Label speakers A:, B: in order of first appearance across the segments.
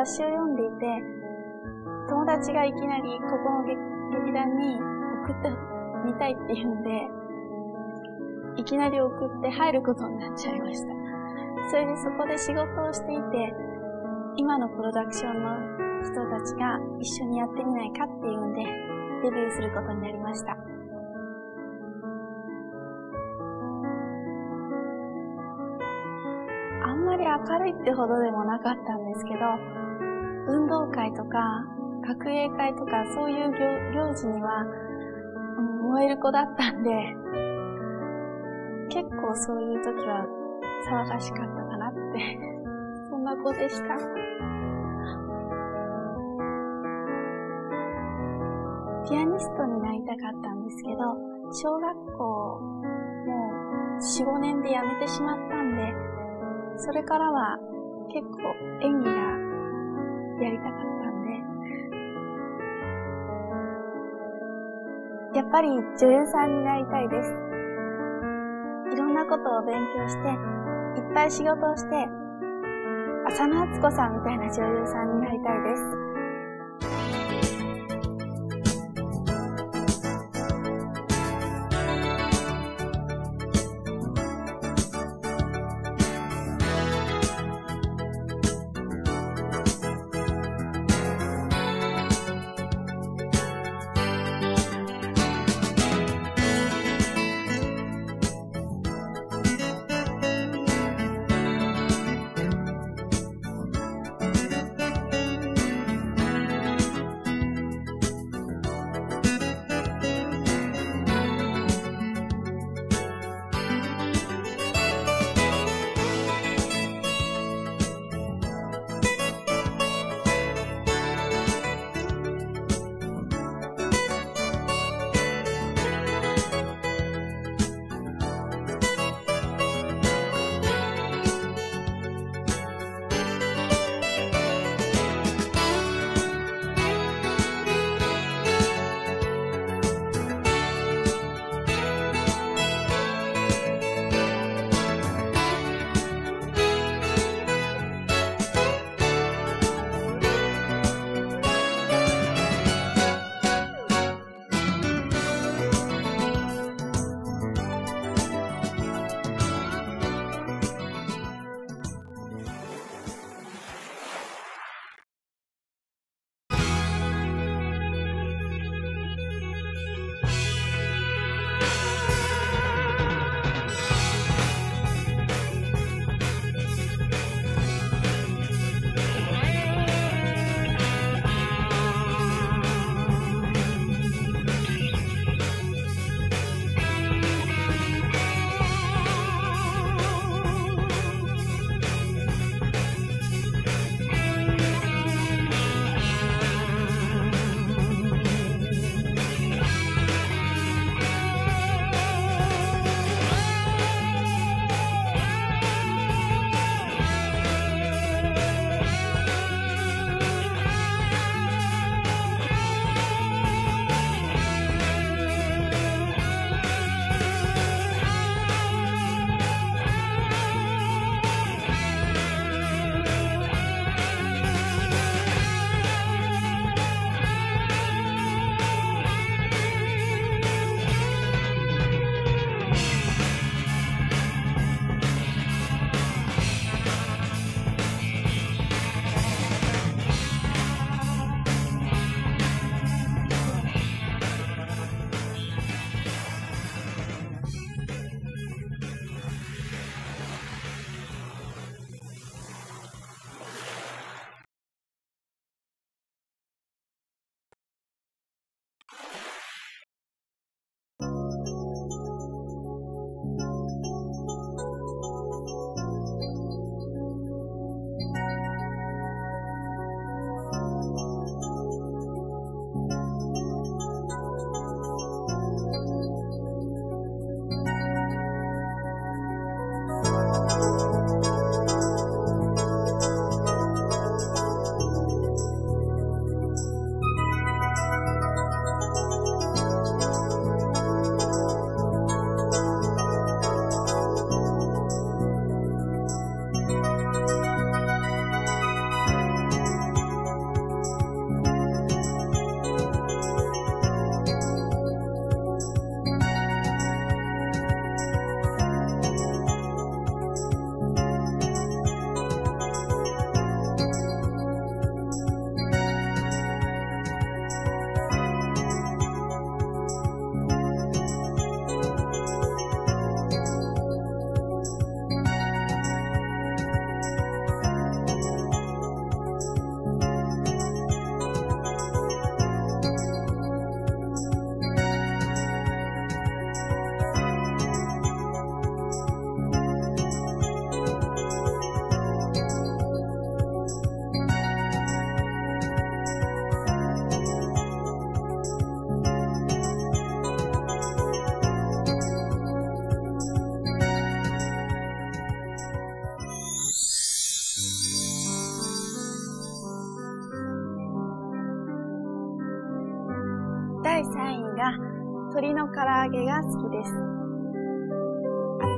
A: 雑誌を読んでいて、友達がいきなりここの劇団に送ってみたいって言うんで、いきなり送って入ることになっちゃいました。それでそこで仕事をしていて、今のプロダクションの人たちが一緒にやってみないかっていうんで、デビューすることになりました。あんまり明るいってほどでもなかったんですけど、運動会とか、学芸会とか、そういう行事には、燃える子だったんで、結構そういう時は騒がしかったかなって、そんな子でした。ピアニストになりたかったんですけど、小学校もう4、5年で辞めてしまったんで、それからは結構演技がやりたかったんで、やっぱり女優さんになりたいです。いろんなことを勉強して、いっぱい仕事をして、浅野敦子さんみたいな女優さんになりたいです。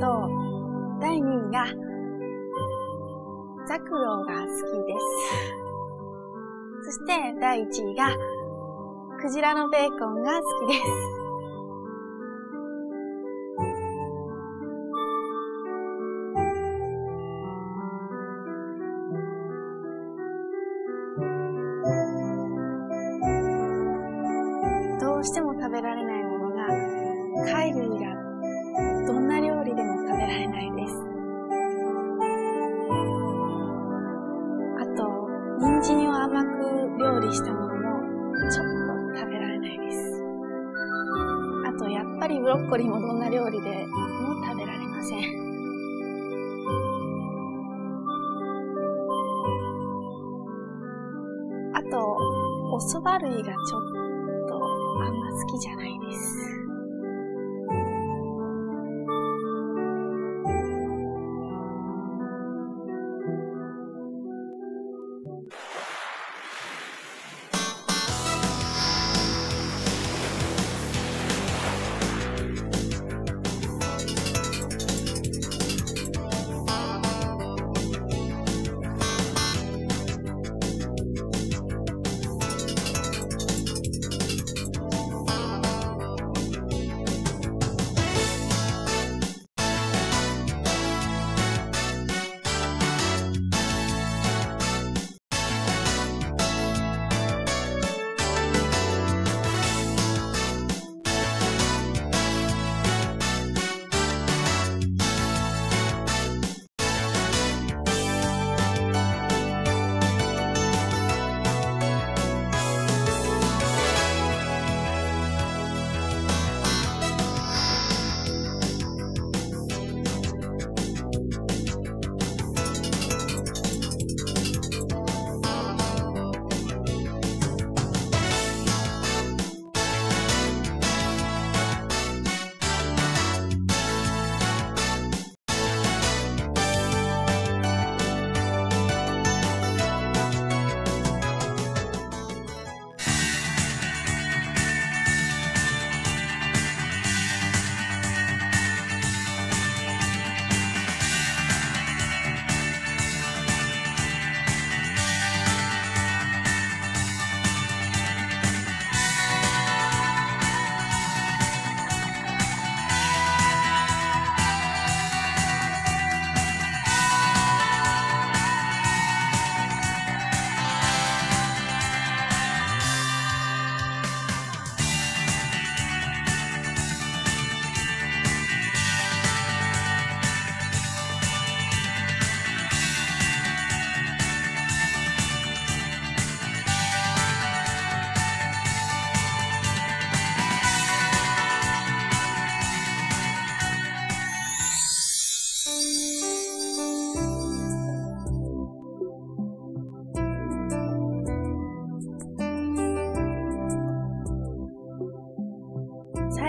A: と、第2位がザクロが好きです。そして第1位がクジラのベーコンが好きです。お蕎麦類がちょっとあんま好きじゃないです。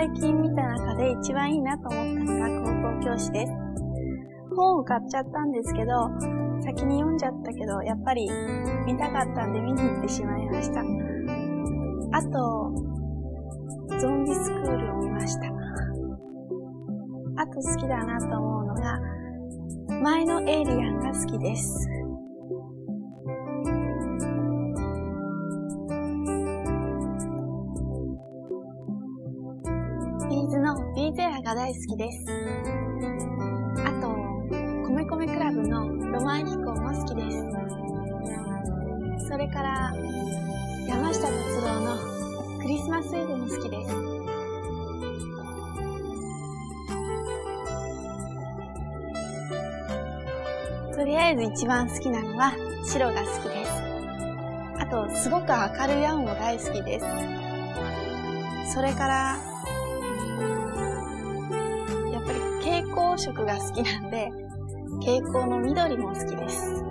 A: 最近見た中で一番いいなと思ったのが高校教師です。本を買っちゃったんですけど、先に読んじゃったけど、やっぱり見たかったんで見に行ってしまいました。あと、ゾンビスクールを見ました。あと好きだなと思うのが、前のエイリアンが好きです。が大好きです。あと、米米クラブのロマン飛行も好きです。それから、山下達郎のクリスマスイブも好きです。とりあえず一番好きなのは白が好きです。あと、すごく明るい青も大好きです。それから、光色が好きなんで、蛍光の緑も好きです。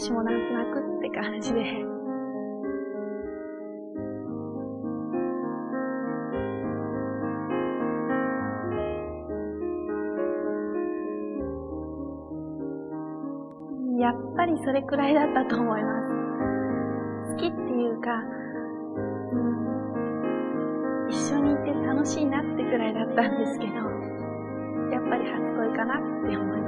A: 私もなんとなくって感じで、やっぱりそれくらいだったと思います。好きっていうか、うん、一緒にいて楽しいなってくらいだったんですけど、やっぱり初恋かなって思います。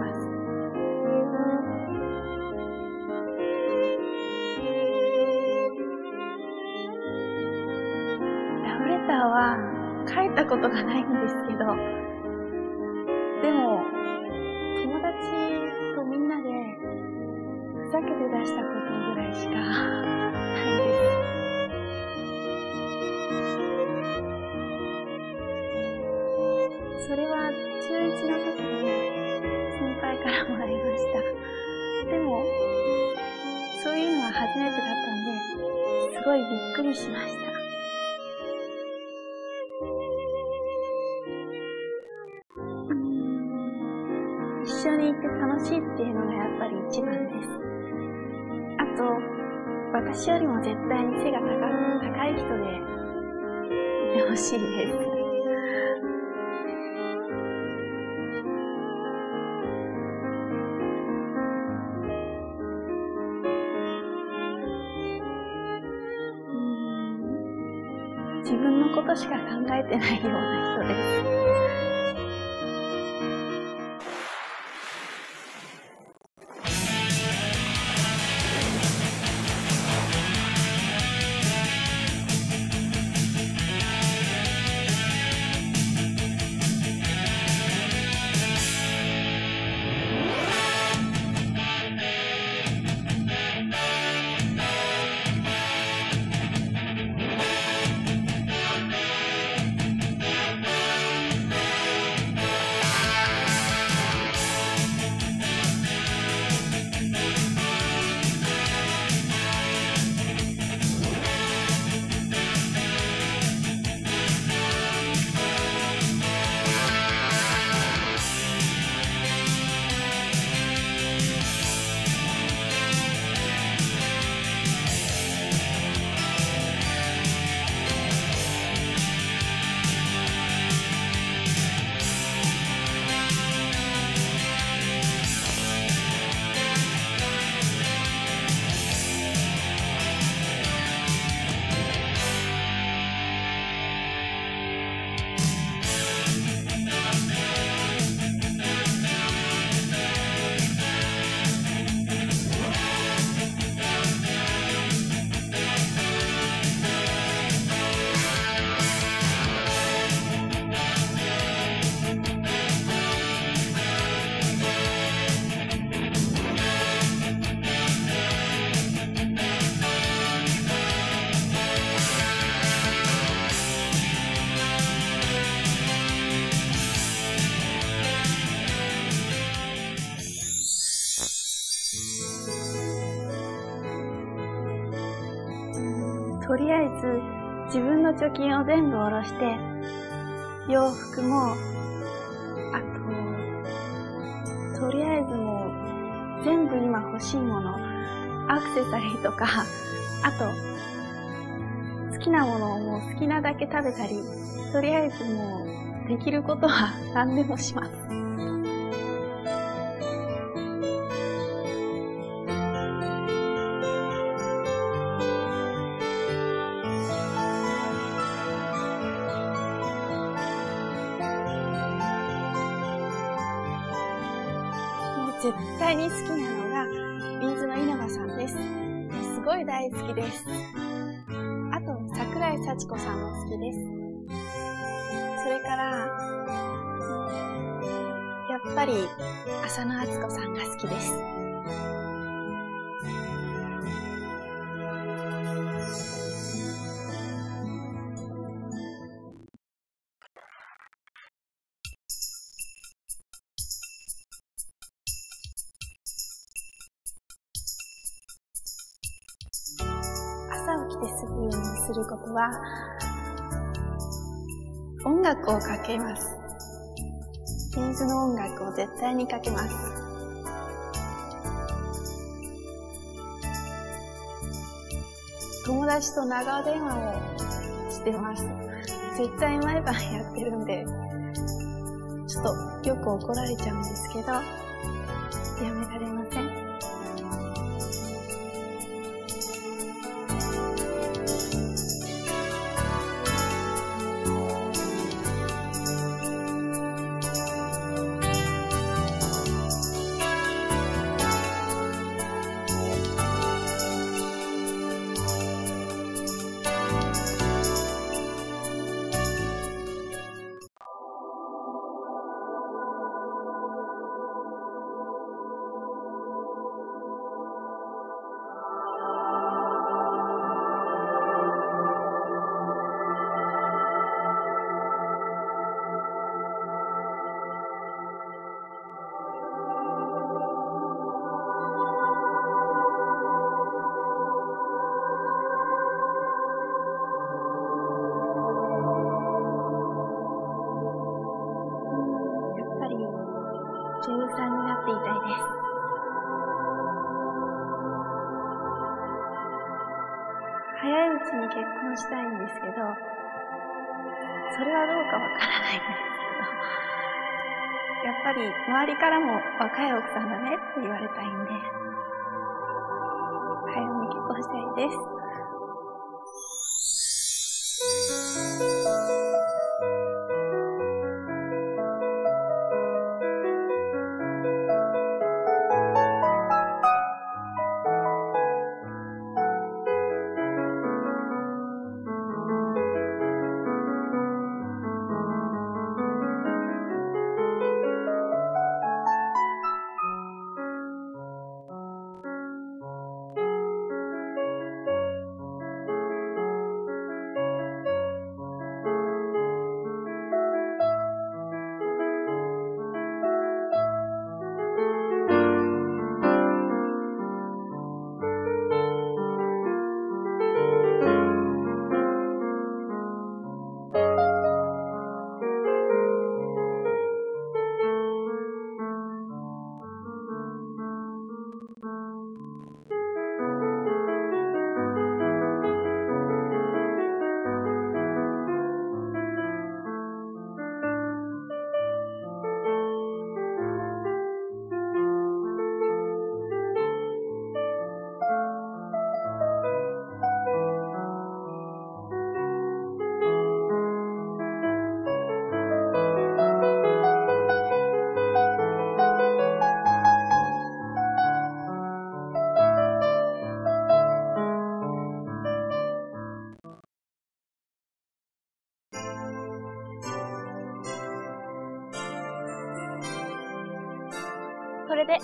A: ことがないんですけど、でも、友達とみんなでふざけて出したことぐらいしかないです。それは中1の時に先輩からもらいました。でも、そういうのは初めてだったんで、すごいびっくりしました。対に背が高高い人でいてほしいです。自分のことしか考えてないような人です。りあえず自分の貯金を全部下ろして、洋服も、あと、とりあえずもう全部今欲しいもの、アクセサリーとか、あと、好きなものをもう好きなだけ食べたり、とりあえずもうできることは何でもします。絶対に好きなのが、ビーズの稲葉さんです。すごい大好きです。あと、桜井幸子さんも好きです。それから、やっぱり、浅野敦子さんが好きです。は、音楽をかけます。ビーズの音楽を絶対にかけます。友達と長電話をしてます。絶対毎晩やってるんで、ちょっとよく怒られちゃうんですけど、やめられません。りからも若い奥さんだねって言われたいんで、早めに結婚したいです。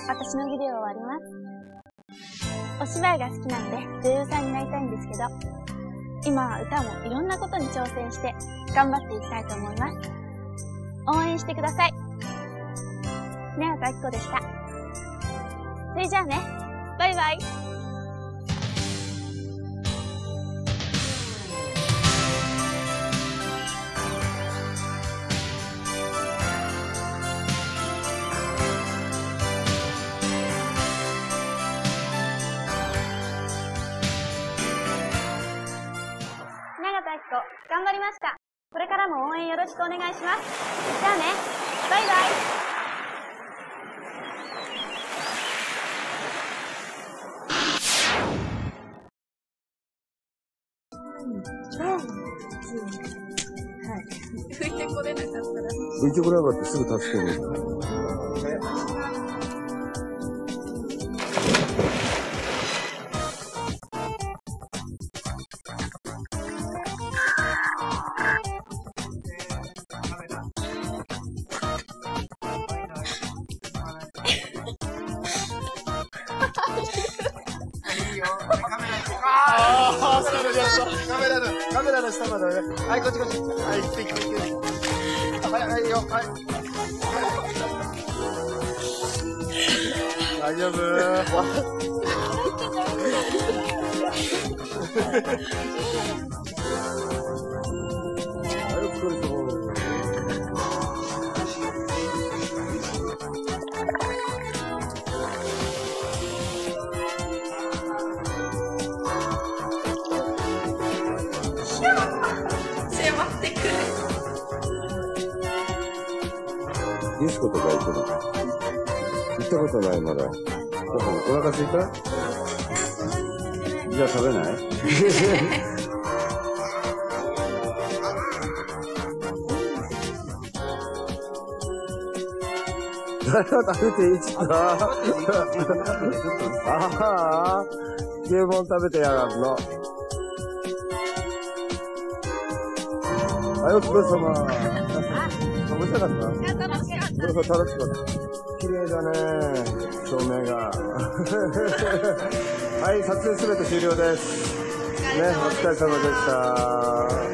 A: 私のビデオ終わります。お芝居が好きなので女優さんになりたいんですけど、今は歌もいろんなことに挑戦して頑張っていきたいと思います。応援してください。ねあたきこでした。それじゃあね、バイバイ。ろしくお願いします。じゃあね。バイバイ。はい。拭いてこれなかったら。
B: 拭いてこれなかったらすぐ助ける。カメラの、カメラの下までね。はい、こっちこっち。はい、行って行って。行って。はい、はい、よ、はい。大丈夫はい、お疲れ迫
C: ってくる。ユシコとか行くの行ったことないまだ。お腹いたじゃあ食べない誰食べていいっつったああ、牛食べてやがん。の。はい、お疲れ様。面白かった。
A: 楽しかっ
C: どうぞ楽しかった。綺麗だね、照明が。はい、撮影すべて終了です。ね、お疲れ様でした。